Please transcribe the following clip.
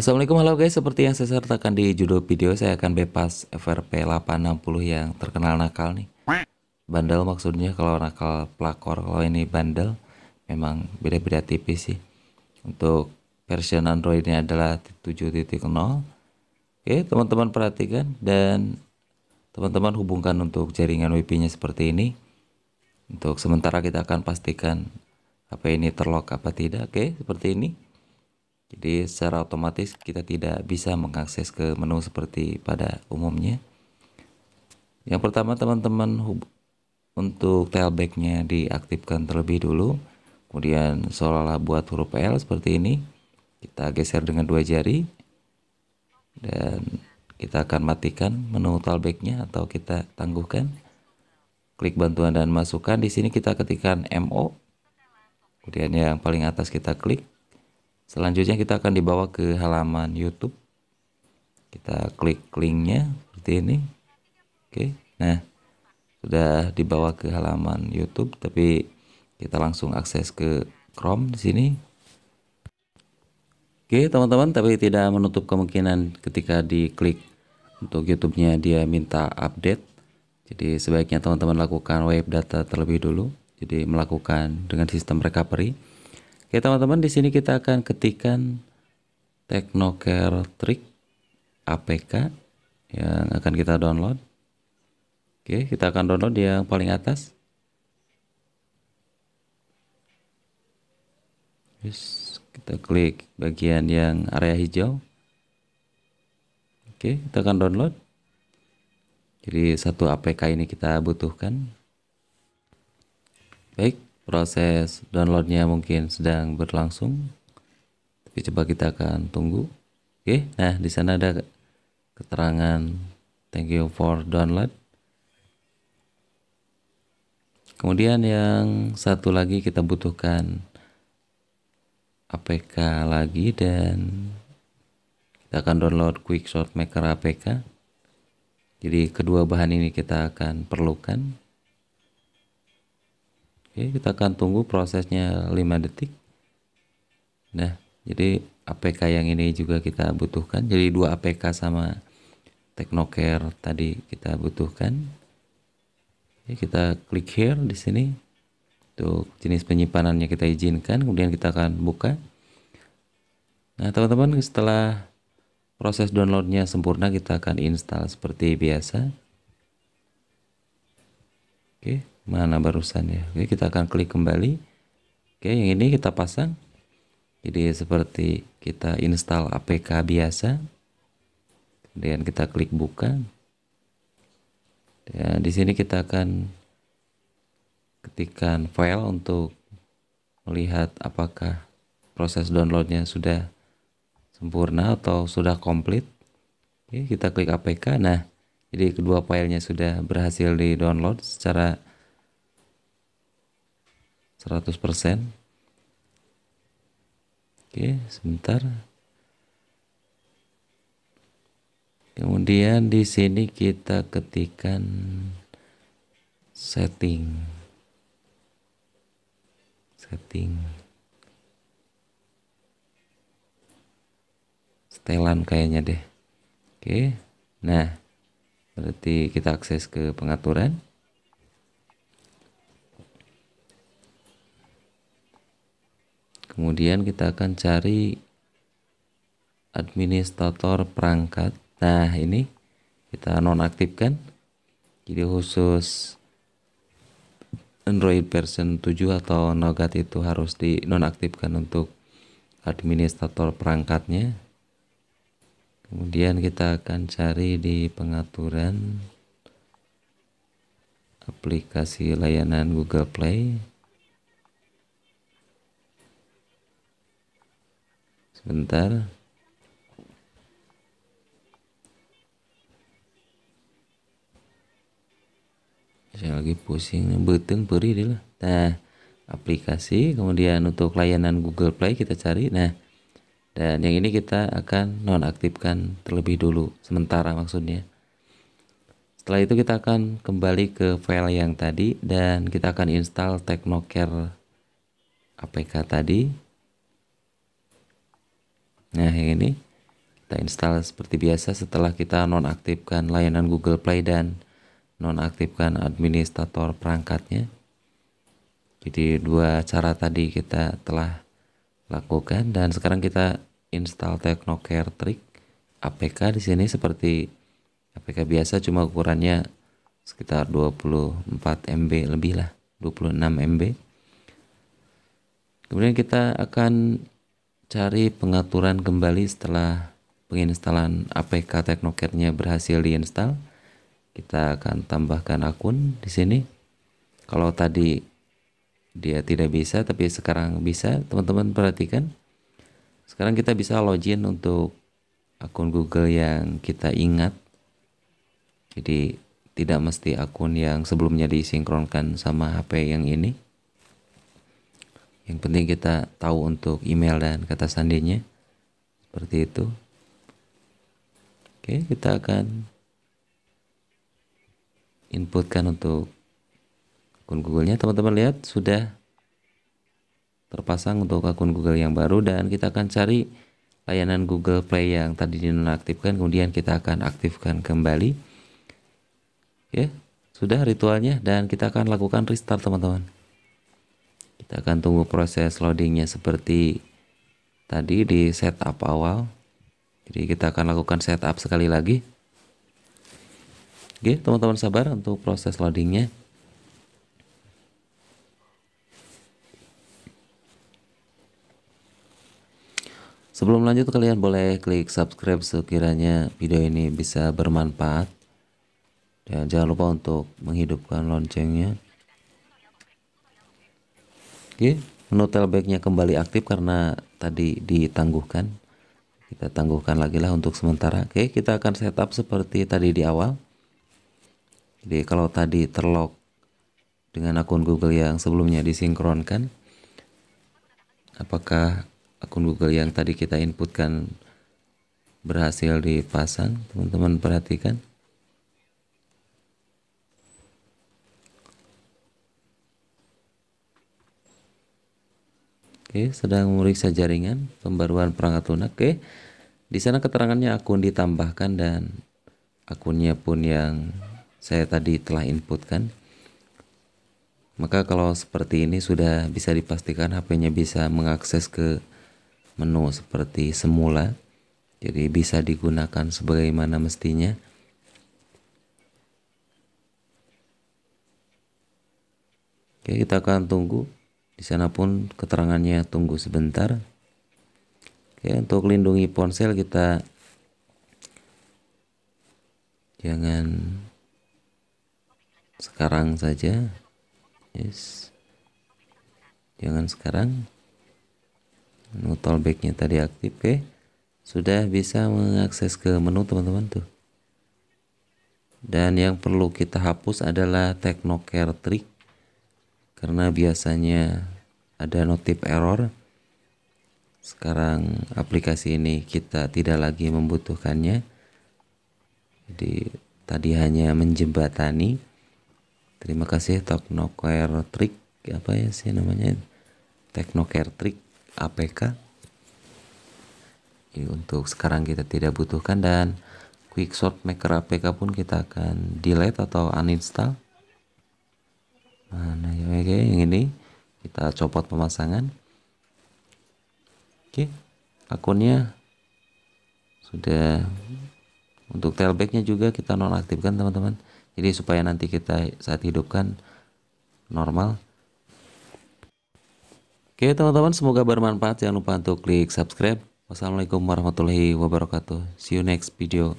Assalamualaikum halo guys, seperti yang saya sertakan di judul video saya akan bebas FRP 860 yang terkenal nakal nih. Bandel maksudnya kalau nakal pelakor, kalau ini bandel memang beda-beda tipis sih. Untuk versi Android ini adalah 7.0. Oke, teman-teman perhatikan dan teman-teman hubungkan untuk jaringan WiFi-nya seperti ini. Untuk sementara kita akan pastikan HP ini terlock apa tidak. Oke, seperti ini. Jadi secara otomatis kita tidak bisa mengakses ke menu seperti pada umumnya. Yang pertama teman-teman untuk tailbacknya diaktifkan terlebih dulu. Kemudian seolah-olah buat huruf L seperti ini. Kita geser dengan dua jari. Dan kita akan matikan menu tailbacknya atau kita tangguhkan. Klik bantuan dan masukkan. Di sini kita ketikkan MO. Kemudian yang paling atas kita klik Selanjutnya kita akan dibawa ke halaman YouTube. Kita klik linknya seperti ini. Oke, nah sudah dibawa ke halaman YouTube, tapi kita langsung akses ke Chrome di sini. Oke, teman-teman, tapi tidak menutup kemungkinan ketika diklik untuk YouTube-nya dia minta update. Jadi sebaiknya teman-teman lakukan web data terlebih dulu. Jadi melakukan dengan sistem recovery. Oke teman-teman di sini kita akan ketikkan Technocare Trick APK yang akan kita download. Oke, kita akan download yang paling atas. Yes, kita klik bagian yang area hijau. Oke, kita akan download. Jadi satu APK ini kita butuhkan. Baik, proses downloadnya mungkin sedang berlangsung. Tapi coba kita akan tunggu. Oke nah di sana ada keterangan. Thank you for download. Kemudian yang satu lagi kita butuhkan APK lagi dan kita akan download Quick Shot Maker APK jadi kedua bahan ini kita akan perlukan Oke, kita akan tunggu prosesnya 5 detik. Nah, jadi APK yang ini juga kita butuhkan. Jadi dua APK sama Technocare tadi kita butuhkan. Oke, kita klik here di sini. Untuk jenis penyimpanannya kita izinkan, kemudian kita akan buka. Nah, teman-teman setelah proses downloadnya sempurna, kita akan install seperti biasa. Oke, mana barusan ya? Oke kita akan klik kembali. Oke yang ini kita pasang. Jadi seperti kita install APK biasa. Kemudian kita klik buka. Dan di sini kita akan ketikkan file untuk melihat apakah proses downloadnya sudah sempurna atau sudah komplit. Oke, kita klik APK nah jadi kedua filenya sudah berhasil di download secara 100% oke sebentar. Kemudian di sini kita ketikkan setting. Setting. Setelan kayaknya deh. Oke nah berarti kita akses ke pengaturan kemudian kita akan cari administrator perangkat. Nah ini kita nonaktifkan. Jadi khusus Android version 7 atau Nougat itu harus dinonaktifkan untuk administrator perangkatnya. Kemudian kita akan cari di pengaturan aplikasi layanan Google Play sebentar. Saya lagi pusing beteng peri dia lah. Nah aplikasi kemudian untuk layanan Google Play kita cari. Nah dan yang ini kita akan nonaktifkan terlebih dulu sementara maksudnya. Setelah itu kita akan kembali ke file yang tadi dan kita akan install Technocare APK tadi Nah yang ini kita install seperti biasa setelah kita nonaktifkan layanan Google Play dan nonaktifkan administrator perangkatnya. Jadi dua cara tadi kita telah lakukan dan sekarang kita install Technocare Trick APK di sini seperti APK biasa cuma ukurannya sekitar 24 MB lebih lah 26 MB kemudian kita akan cari pengaturan kembali setelah penginstalan APK Technocare-nya berhasil diinstal. Kita akan tambahkan akun di sini. Kalau tadi dia tidak bisa tapi sekarang bisa teman-teman perhatikan. Sekarang kita bisa login untuk akun Google yang kita ingat. Jadi tidak mesti akun yang sebelumnya disinkronkan sama HP yang ini yang penting kita tahu untuk email dan kata sandinya. Seperti itu. Oke kita akan inputkan untuk akun Google-nya. Teman-teman lihat sudah terpasang untuk akun Google yang baru. Dan kita akan cari layanan Google Play yang tadi dinonaktifkan. Kemudian kita akan aktifkan kembali. Ya sudah ritualnya. Dan kita akan lakukan restart teman-teman kita akan tunggu proses loadingnya seperti tadi di setup awal. Jadi kita akan lakukan setup sekali lagi. Oke, teman-teman sabar untuk proses loadingnya. Sebelum lanjut kalian boleh klik subscribe sekiranya video ini bisa bermanfaat. Dan jangan lupa untuk menghidupkan loncengnya. Oke, menu tailbacknya kembali aktif karena tadi ditangguhkan. Kita tangguhkan lagi lah untuk sementara. Oke, kita akan setup seperti tadi di awal. Jadi kalau tadi terlock dengan akun Google yang sebelumnya disinkronkan, apakah akun Google yang tadi kita inputkan berhasil dipasang? Teman-teman perhatikan. Oke, sedang memeriksa jaringan pembaruan perangkat lunak. Oke. Di sana keterangannya akun ditambahkan dan akunnya pun yang saya tadi telah inputkan. Maka kalau seperti ini sudah bisa dipastikan HP-nya bisa mengakses ke menu seperti semula. Jadi bisa digunakan sebagaimana mestinya. Oke, kita akan tunggu di sana pun keterangannya tunggu sebentar. Oke, untuk lindungi ponsel kita jangan sekarang saja. Yes. Jangan sekarang. Menu tollbacknya tadi aktif, oke. Sudah bisa mengakses ke menu teman-teman tuh. Dan yang perlu kita hapus adalah Technocare Trick karena biasanya ada notif error sekarang aplikasi ini kita tidak lagi membutuhkannya. Jadi tadi hanya menjembatani. Terima kasih Technocare Trick apa ya sih namanya? Technocare Trick APK ini untuk sekarang kita tidak butuhkan dan Quick Short Maker APK pun kita akan delete atau uninstall mana ya? Oke yang ini. Kita copot pemasangan. Oke akunnya sudah. Untuk tailbacknya juga kita nonaktifkan teman-teman. Jadi supaya nanti kita saat hidupkan normal. Oke teman-teman semoga bermanfaat. Jangan lupa untuk klik subscribe. Wassalamualaikum warahmatullahi wabarakatuh. See you next video